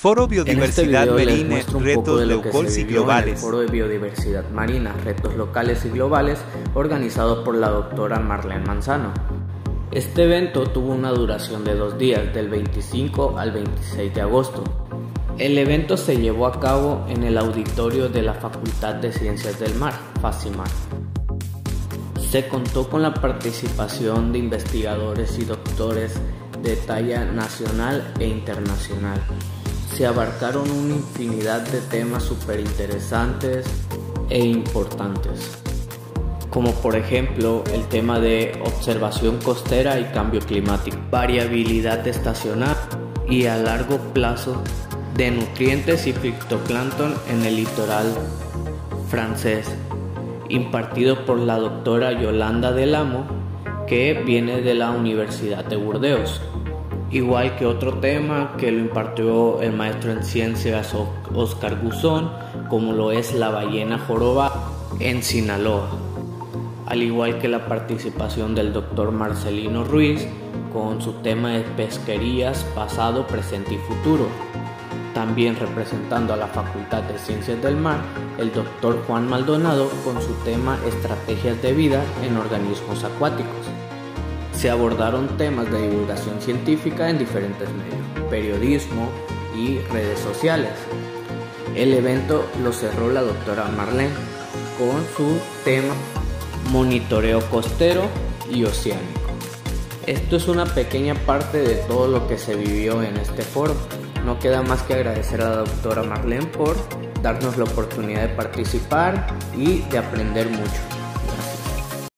Foro Biodiversidad este video les Marina, retos locales y el globales. Foro de Biodiversidad Marina, retos locales y globales, organizado por la doctora Marlene Manzano. Este evento tuvo una duración de dos días, del 25 al 26 de agosto. El evento se llevó a cabo en el auditorio de la Facultad de Ciencias del Mar, FACIMAR. Se contó con la participación de investigadores y doctores de talla nacional e internacional. Se abarcaron una infinidad de temas súper interesantes e importantes, como por ejemplo el tema de observación costera y cambio climático, variabilidad estacional y a largo plazo de nutrientes y fitoplancton en el litoral francés, impartido por la doctora Yolanda Del Amo, que viene de la Universidad de Burdeos. Igual que otro tema que lo impartió el maestro en ciencias Oscar Guzón, como lo es la ballena joroba en Sinaloa. Al igual que la participación del doctor Marcelino Ruiz con su tema de pesquerías pasado, presente y futuro. También representando a la Facultad de Ciencias del Mar, el doctor Juan Maldonado con su tema Estrategias de vida en organismos acuáticos. Se abordaron temas de divulgación científica en diferentes medios, periodismo y redes sociales. El evento lo cerró la doctora Marlene con su tema Monitoreo costero y oceánico. Esto es una pequeña parte de todo lo que se vivió en este foro. No queda más que agradecer a la doctora Marlene por darnos la oportunidad de participar y de aprender mucho.